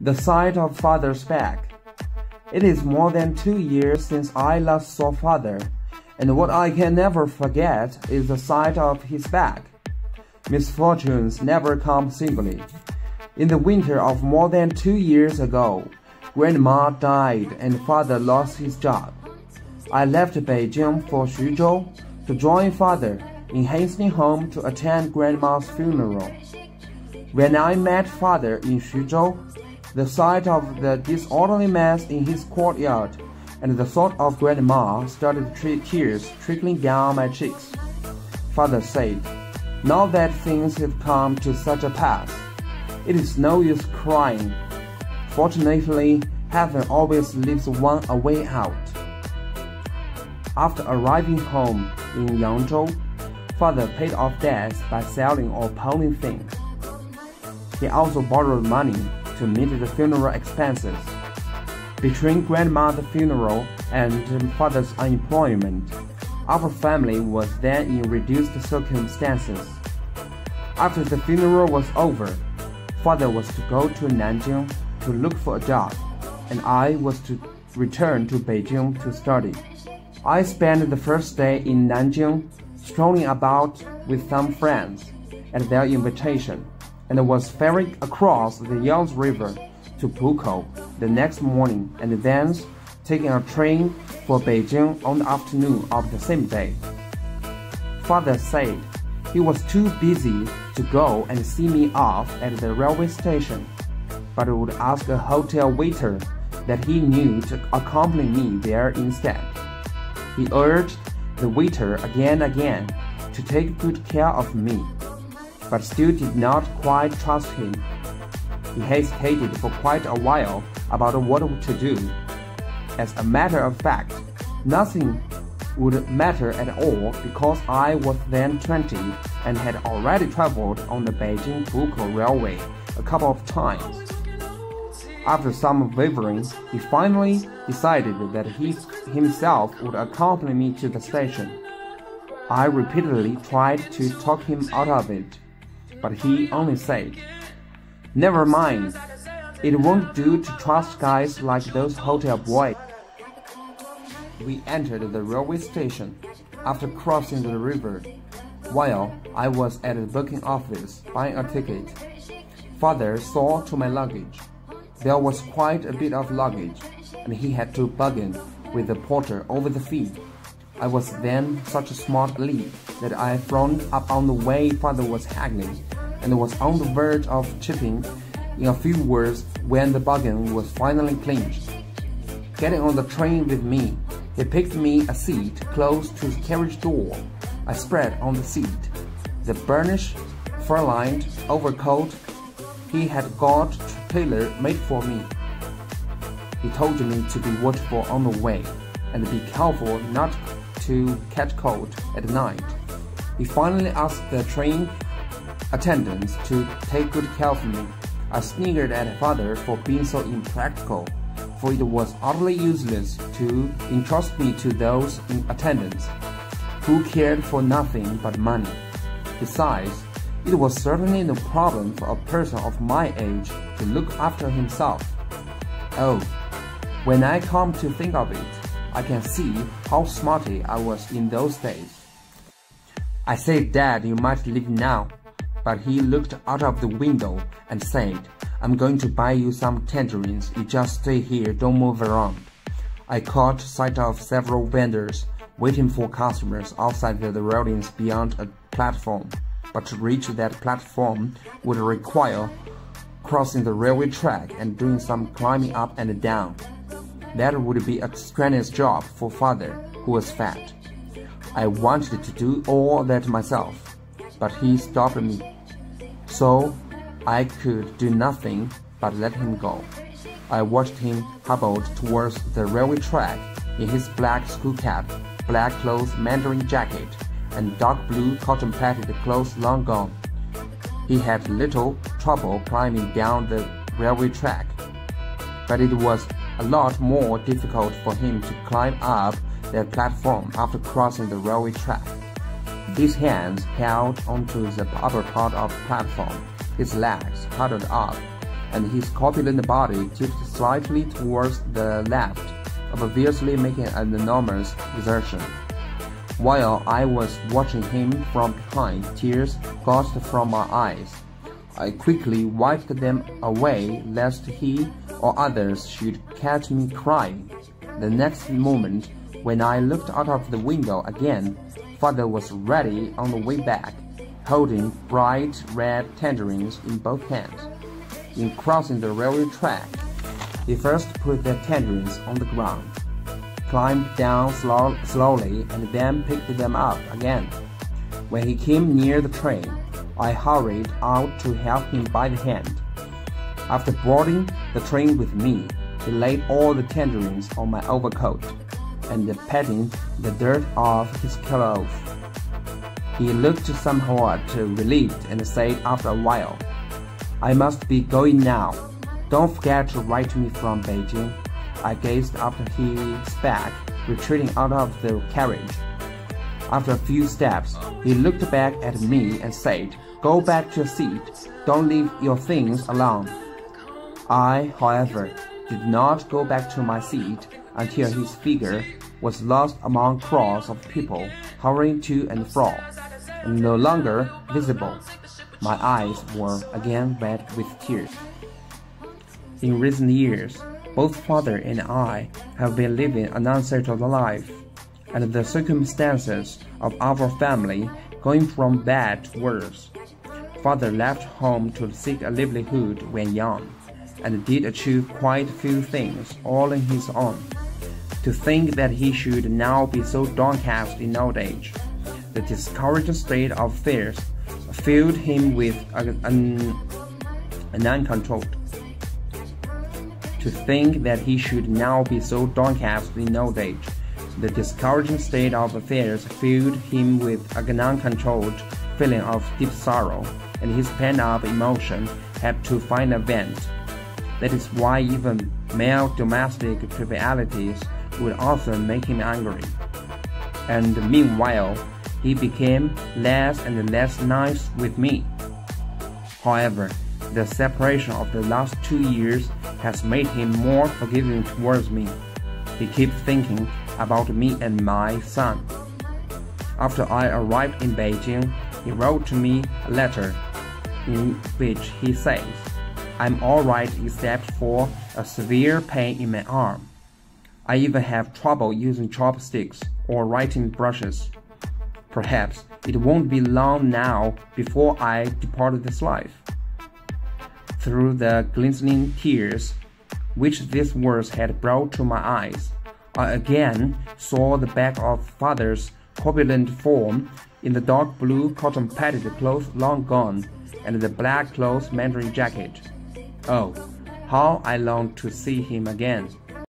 The sight of father's back. It is more than two years since I last saw father, and what I can never forget is the sight of his back. Misfortunes never come singly. In the winter of more than two years ago, grandma died and father lost his job. I left Beijing for Xuzhou to join father in hastening home to attend grandma's funeral. When I met father in Xuzhou, the sight of the disorderly mess in his courtyard and the thought of grandma started tears trickling down my cheeks. Father said, Now that things have come to such a pass, it is no use crying. Fortunately, heaven always leaves one a way out. After arriving home in Yangzhou, father paid off debts by selling or pawning things. He also borrowed money to meet the funeral expenses. Between grandmother's funeral and father's unemployment, our family was then in reduced circumstances. After the funeral was over, father was to go to Nanjing to look for a job, and I was to return to Beijing to study. I spent the first day in Nanjing strolling about with some friends at their invitation and was ferried across the Yangtze River to Pukou the next morning and thence taking a train for Beijing on the afternoon of the same day. Father said he was too busy to go and see me off at the railway station, but would ask a hotel waiter that he knew to accompany me there instead. He urged the waiter again and again to take good care of me but still did not quite trust him. He hesitated for quite a while about what to do. As a matter of fact, nothing would matter at all because I was then 20 and had already traveled on the Beijing Pukou Railway a couple of times. After some wavering, he finally decided that he himself would accompany me to the station. I repeatedly tried to talk him out of it, but he only said, Never mind, it won't do to trust guys like those hotel boys. We entered the railway station after crossing the river. While I was at the booking office buying a ticket, father saw to my luggage. There was quite a bit of luggage, and he had to bargain with the porter over the fee. I was then such a smart lead that I frowned up on the way father was haggling and was on the verge of chipping in a few words when the bargain was finally clinched. Getting on the train with me, he picked me a seat close to the carriage door. I spread on the seat the burnished, fur-lined overcoat he had got tailor made for me. He told me to be watchful on the way and be careful not to catch cold at night. He finally asked the train attendants to take good care of me. I sniggered at father for being so impractical, for it was utterly useless to entrust me to those in attendance who cared for nothing but money. Besides, it was certainly no problem for a person of my age to look after himself. Oh, when I come to think of it, I can see how smarty I was in those days. I said, Dad, you might leave now. But he looked out of the window and said, I'm going to buy you some tangerines. You just stay here, don't move around. I caught sight of several vendors waiting for customers outside the railings beyond a platform. But to reach that platform would require crossing the railway track and doing some climbing up and down. That would be a strenuous job for father, who was fat. I wanted to do all that myself, but he stopped me. So I could do nothing but let him go. I watched him hobbled towards the railway track in his black school cap, black clothes mandarin jacket, and dark blue cotton padded clothes long gone. He had little trouble climbing down the railway track, but it was a lot more difficult for him to climb up the platform after crossing the railway track. His hands held onto the upper part of the platform, his legs huddled up, and his corpulent body tipped slightly towards the left, obviously making an enormous exertion. While I was watching him from behind, tears gushed from my eyes. I quickly wiped them away lest he or others should catch me crying. The next moment, when I looked out of the window again, father was ready on the way back, holding bright red tangerines in both hands. In crossing the railway track, he first put the tangerines on the ground, climbed down slow, slowly, and then picked them up again. When he came near the train, I hurried out to help him by the hand. After boarding the train with me, he laid all the tangerines on my overcoat and patting the dirt off his clothes. He looked somewhat relieved and said after a while, I must be going now. Don't forget to write me from Beijing. I gazed after his back, retreating out of the carriage. After a few steps, he looked back at me and said, Go back to your seat. Don't leave your things alone. I, however, did not go back to my seat until his figure was lost among crowds of people hurrying to and fro, and no longer visible. My eyes were again wet with tears. In recent years, both father and I have been living an unsettled life, and the circumstances of our family going from bad to worse. Father left home to seek a livelihood when young and did achieve quite a few things all on his own. To think that he should now be so downcast in old age, the discouraging state of affairs filled him with an, an uncontrolled. To think that he should now be so downcast in old age, the discouraging state of affairs filled him with an uncontrolled feeling of deep sorrow, and his pent-up emotion had to find a vent. That is why even male domestic trivialities would often make him angry. And meanwhile, he became less and less nice with me. However, the separation of the last two years has made him more forgiving towards me. He keeps thinking about me and my son. After I arrived in Beijing, he wrote to me a letter in which he says, I'm alright except for a severe pain in my arm. I even have trouble using chopsticks or writing brushes. Perhaps it won't be long now before I depart this life. Through the glistening tears which these words had brought to my eyes, I again saw the back of father's corpulent form in the dark blue cotton padded clothes long gone and the black cloth mandarin jacket. Oh, how I long to see him again!